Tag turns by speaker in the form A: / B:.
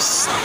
A: Christ.